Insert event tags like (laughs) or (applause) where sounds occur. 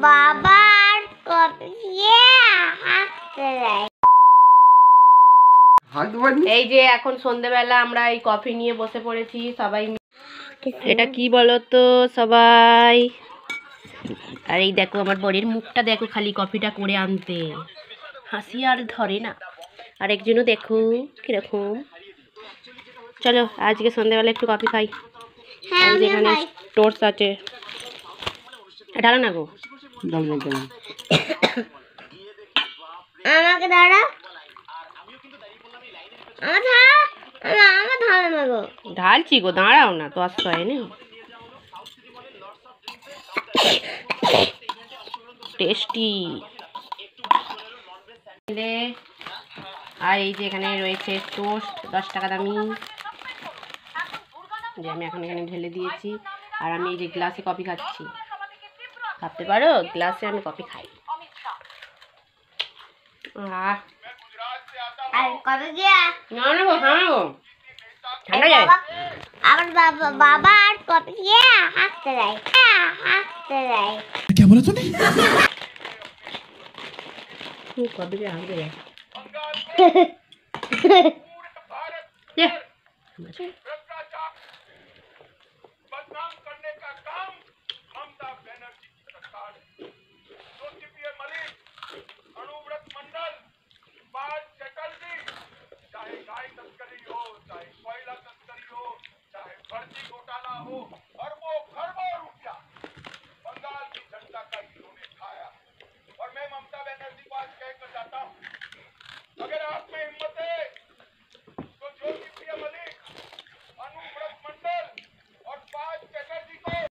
বাবার এই যে এখন সন্ধেবেলা আমরা এই কফি নিয়ে বসে পড়েছি সবাই এটা কি বলো তো সবাই? আর এই দেখো আমার বরের মুখটা দেখো খালি কফিটা করে আনতে। হাসি আর ধরে না। আর একজনও দেখো কীরকম। চলো আজকে সন্ধেবেলা একটু কফি খাই। হ্যাঁ এই যে আমিও এখানে খাই। আছে। ঢালো না গো। দাম দাম আমাকে দাঁড়া আমার ধরা আমার না গো। ঢালছি গো দাঁড়াও না তো আসতে হয় না টেস্টি আর এই যে এখানে রয়েছে টোস্ট দশ টাকা দামি। যে আমি এখন এখানে ঢেলে দিয়েছি। আর আমি এই যে গ্লাসে কফি খাচ্ছি। ভাবতে পারো গ্লাসে আমি কফি খাই। আর হ্যাঁ যাবে আমার বাবা বাবার কপি দেয় (laughs)